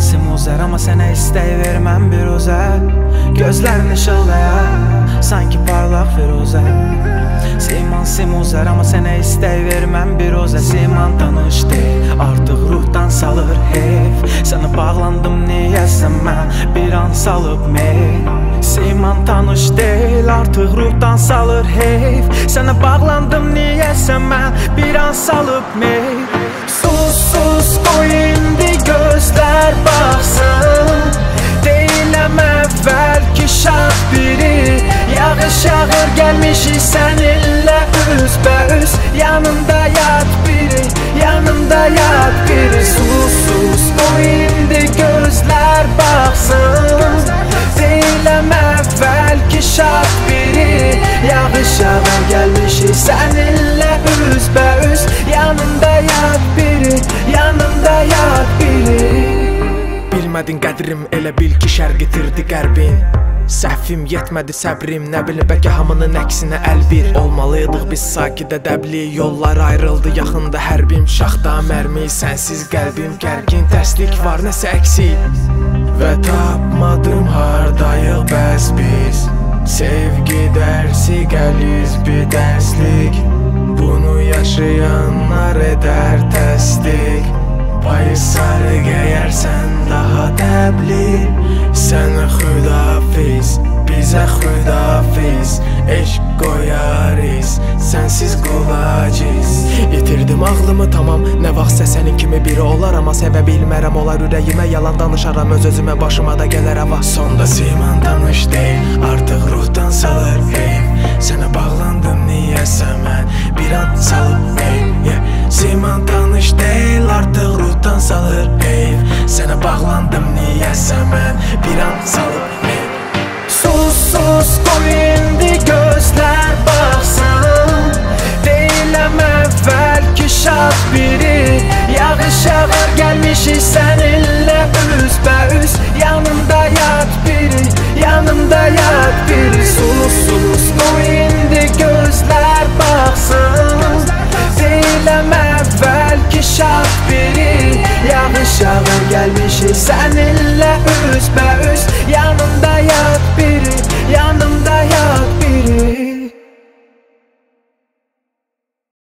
Simansim uzər amma sənə istək verməm bir özə Gözlərin işıldayar sanki parlaq firuzə Siman sim uzər amma sənə istək verməm bir özə Siman tanış deyil artıq ruhdan salır heyf Sənə bağlandım niyəsə mən bir an salıb meyl Siman tanış deyil artıq ruhdan salır heyf Sənə bağlandım niyəsə mən bir an salıb meyl Sus sus qoy indi gözlər baxsın Deyiləm əvvəl ki şah biri. Yağış yağır gəlmişik səninlə üzbə üz Yanımda yat biri, yanımda yat biri. Sus sus qoy indi gözlər baxsın Deyiləm əvvəl ki şah biri. Yağış yağır gəlmişik səninlə üzbə üz. Yanımda yat biri, yanımda Bilmədin qədrim elə bil ki şərq itirdi qərbin. Səhvim yetmədi səbrim Nə bilim bəlkə hamının əksinə əl bir. Olmalıydıq biz sakidə dəbli Yollar ayrıldı yaxında hərbim. Şaxta mərmi sənsiz qəlbim gərgin Tərslik var nəsə əksik Və tapmadım hardayıq bəs biz Sevgi dərsi gəliz bir dərslik. Bunu yaşayanlar edər təsdiq. Payı sarı gəyərsən dəbli Sənə xudafiz, bizə xudafiz Eşq qoyarız, sənsiz qulaciz İtirdim ağlımı tamam, nə vaxtsa sənin kimi biri olar Amma sevə bilmərəm, olar ürəyimə yalan danışaram Öz özümə başıma da gələr hava Sonda siman tanış salıb heyf Sus sus qoy indi gözlər baxsın Deyiləm əvvəl ki şah biri. Yağış yağır gəlmişik səninlə üzbə üz. Yanımda yat biri, yanımda yat biri. sus dışarı gelmişiz Seninle üst be üst Yanımda yat bir